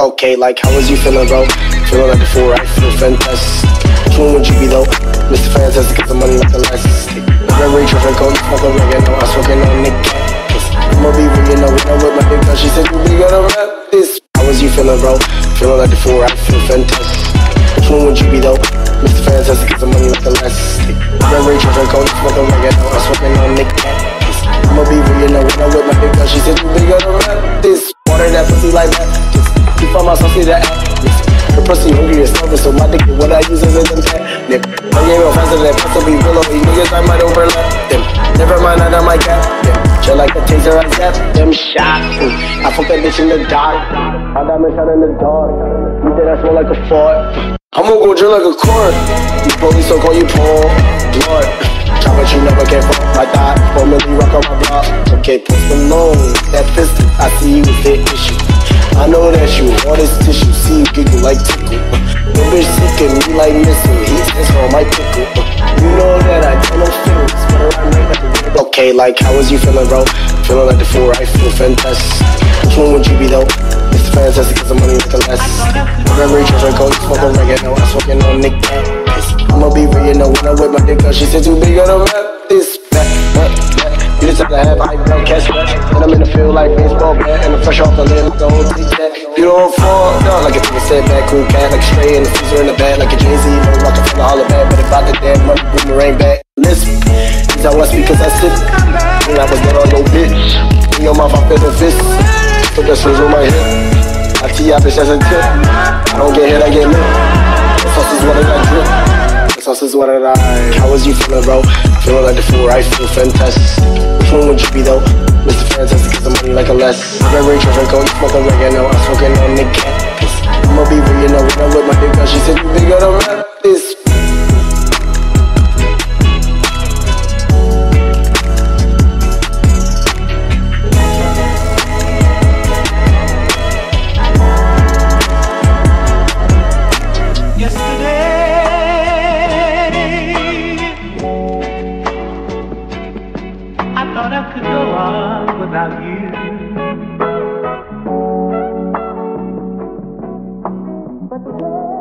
Okay, like how was you feeling, bro? Feeling like before, I feel fantastic. One would you be though? Mr. Fantastic, cause the money like elastic. Red Ray Traffic, go, smoking reggae, no, I'm smoking on Nick I'ma be know, when I'm with my big she said, big gotta rap this. How was you feeling, bro? Feeling like before, I feel fantastic. One would you be though? Mr. Fantastic, cause the money like elastic. Red Ray Traffic, go, smoking reggae, no, I'm smoking on Nick I'ma be know, when I'm with my big she said, big gotta rap this. Water that pussy like that. Just keep on my saucy that The pussy hungry and starving, so my dick is what I use as a them catnip. I gave a faster than possibly willow. These niggas I might overlap them. Never mind, I done my cap. Them. Chill like a taser, I zap them shots. I fuck that bitch in the dark. My diamonds shot in the dark. You think I smell like a fart? I'ma go drill like a court. You police, so call you Paul. Lord. Try but you never get fucked like that. Four milli rock on my block. Okay, post alone. That pistol, I see you with the issue. I know that you all this tissue, see you giggle like tickle. Your bitch seeking me like missile, he says on my pickle. You know that I don't know feelings, but around like a Okay, like how was you feeling, bro? Feeling like the four, I feel fantastic. Which one would you be though? It's fantastic cause the money a less. Remember each other, go smoking reggae, now I'm smoking on Nick I'ma be real, you know, when I'm with my dick, girl, she said too big, on don't rap this. Back, back, back. You just have to have don't catch that. And I'm in the field like baseball bat, and I'm fresh off the limb, don't take that. You don't fall down like a thing set back, cool cat, like straight in the freezer in the bag, like a Jay Z, no rockin' from the holler bag, but if I the damn money, boomerang back. Listen, these are what's because I sit. And I was dead on no bitch. In your mouth, I feel the fist. Put the shoes on my hip. I tee up, bitch, that's a tip. I don't get hit, I get lit. Sauce is The sauce is what I like. How was you feeling, bro? Feeling like the fool, I feel fantastic. Which one would you be, though? Mr. Fantastic, cause the money like a less. Traffic, go smoking reggae, now I'm smoking on the Nick I'ma be real, you know, when I'm with my big girl, she said, you big, I don't rap this. love without you. But the